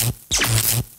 ウフフ。